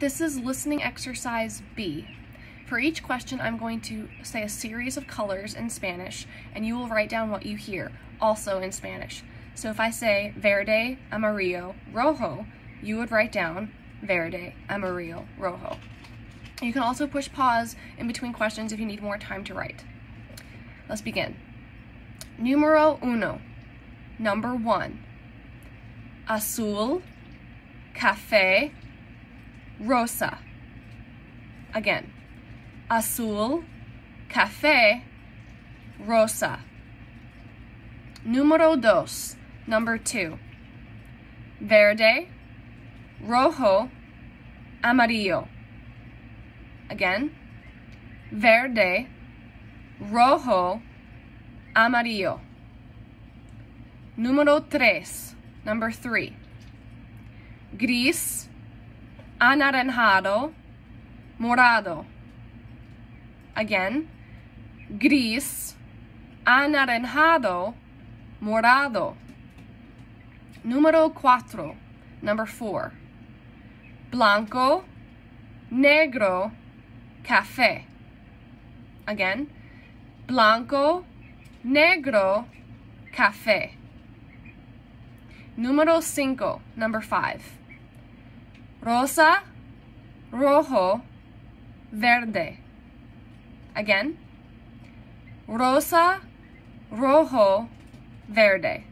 This is listening exercise B. For each question, I'm going to say a series of colors in Spanish, and you will write down what you hear, also in Spanish. So if I say verde, amarillo, rojo, you would write down verde, amarillo, rojo. You can also push pause in between questions if you need more time to write. Let's begin. Numero uno, number one. Azul, café, rosa. Again, azul, café, rosa. Número dos, number two. Verde, rojo, amarillo. Again, verde, rojo, amarillo. Número tres, number three. Gris, anaranjado, morado. Again, gris, anaranjado, morado. Número cuatro, number four. Blanco, negro, café. Again, blanco, negro, café. Número cinco, number five. Rosa, rojo, verde. Again, rosa, rojo, verde.